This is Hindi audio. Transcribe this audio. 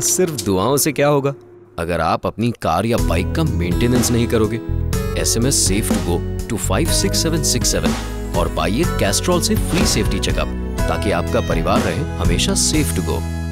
सिर्फ़ दुआओं से क्या होगा? अगर आप अपनी कार या बाइक का मेंटेनेंस नहीं करोगे S M S safe to go two five six seven six seven और पाइए कैस्ट्रॉल से फ्री सेफ्टी चेकअप ताकि आपका परिवार रहे हमेशा सेफ़ टू गो